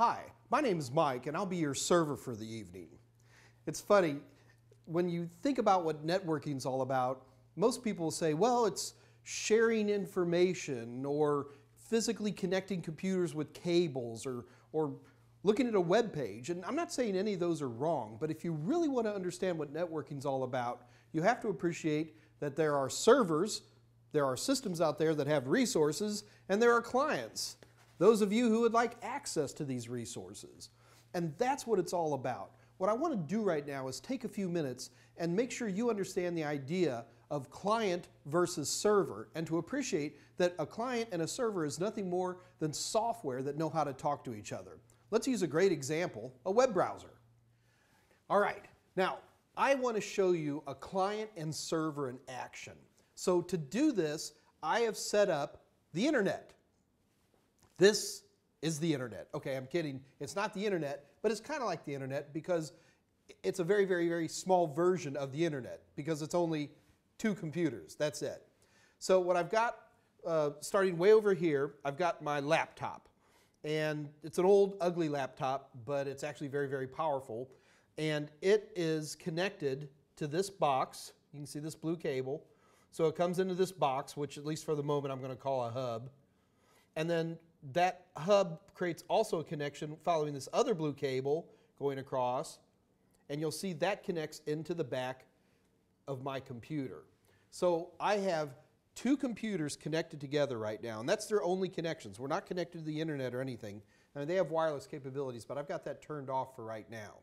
Hi, my name is Mike, and I'll be your server for the evening. It's funny, when you think about what networking is all about, most people say, well, it's sharing information or physically connecting computers with cables or, or looking at a web page. And I'm not saying any of those are wrong, but if you really want to understand what networking is all about, you have to appreciate that there are servers, there are systems out there that have resources, and there are clients. Those of you who would like access to these resources. And that's what it's all about. What I want to do right now is take a few minutes and make sure you understand the idea of client versus server and to appreciate that a client and a server is nothing more than software that know how to talk to each other. Let's use a great example, a web browser. All right, now I want to show you a client and server in action. So to do this, I have set up the internet. This is the internet. Okay, I'm kidding. It's not the internet, but it's kind of like the internet because it's a very, very, very small version of the internet because it's only two computers. That's it. So what I've got uh, starting way over here, I've got my laptop. And it's an old, ugly laptop, but it's actually very, very powerful. And it is connected to this box. You can see this blue cable. So it comes into this box, which at least for the moment I'm going to call a hub. And then that hub creates also a connection following this other blue cable going across, and you'll see that connects into the back of my computer. So I have two computers connected together right now, and that's their only connections. We're not connected to the internet or anything. I mean, they have wireless capabilities, but I've got that turned off for right now.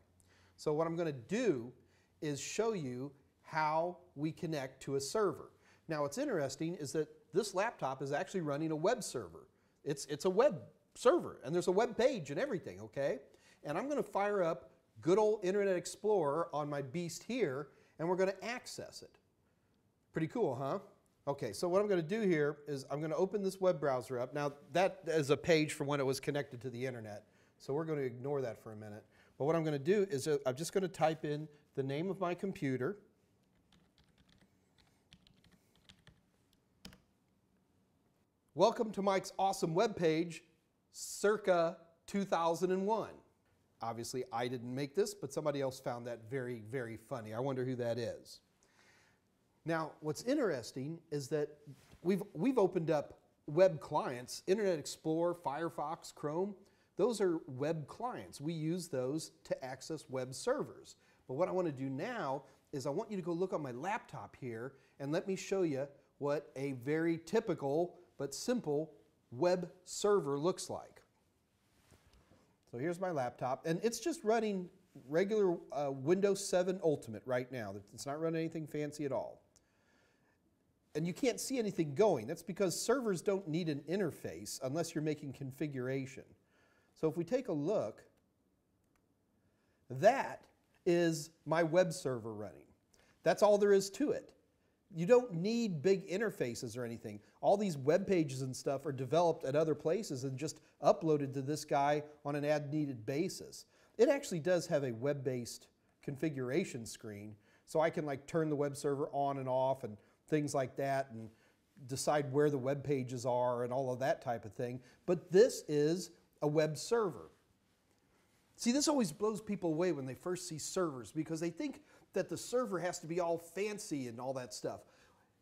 So what I'm going to do is show you how we connect to a server. Now, what's interesting is that this laptop is actually running a web server. It's, it's a web server, and there's a web page and everything, okay? And I'm going to fire up good old Internet Explorer on my beast here, and we're going to access it. Pretty cool, huh? Okay, so what I'm going to do here is I'm going to open this web browser up. Now, that is a page from when it was connected to the internet, so we're going to ignore that for a minute. But what I'm going to do is uh, I'm just going to type in the name of my computer, Welcome to Mike's awesome web page, circa 2001. Obviously, I didn't make this, but somebody else found that very, very funny. I wonder who that is. Now, what's interesting is that we've, we've opened up web clients, Internet Explorer, Firefox, Chrome. Those are web clients. We use those to access web servers. But what I want to do now is I want you to go look on my laptop here and let me show you what a very typical but simple web server looks like. So here's my laptop, and it's just running regular uh, Windows 7 Ultimate right now. It's not running anything fancy at all. And you can't see anything going. That's because servers don't need an interface unless you're making configuration. So if we take a look, that is my web server running. That's all there is to it. You don't need big interfaces or anything. All these web pages and stuff are developed at other places and just uploaded to this guy on an ad needed basis. It actually does have a web based configuration screen, so I can like turn the web server on and off and things like that and decide where the web pages are and all of that type of thing. But this is a web server. See, this always blows people away when they first see servers because they think that the server has to be all fancy and all that stuff.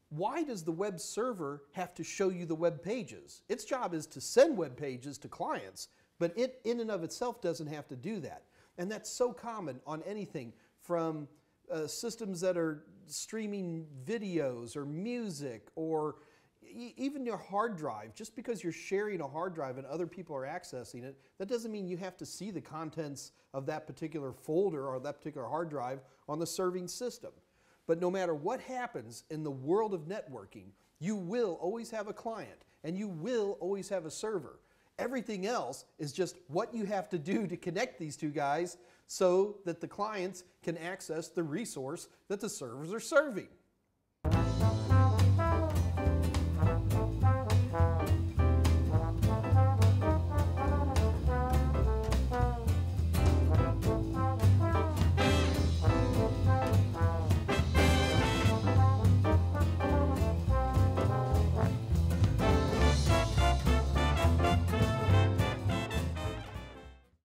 Why does the web server have to show you the web pages? Its job is to send web pages to clients, but it in and of itself doesn't have to do that. And that's so common on anything from uh, systems that are streaming videos or music or even your hard drive, just because you're sharing a hard drive and other people are accessing it, that doesn't mean you have to see the contents of that particular folder or that particular hard drive on the serving system. But no matter what happens in the world of networking, you will always have a client and you will always have a server. Everything else is just what you have to do to connect these two guys so that the clients can access the resource that the servers are serving.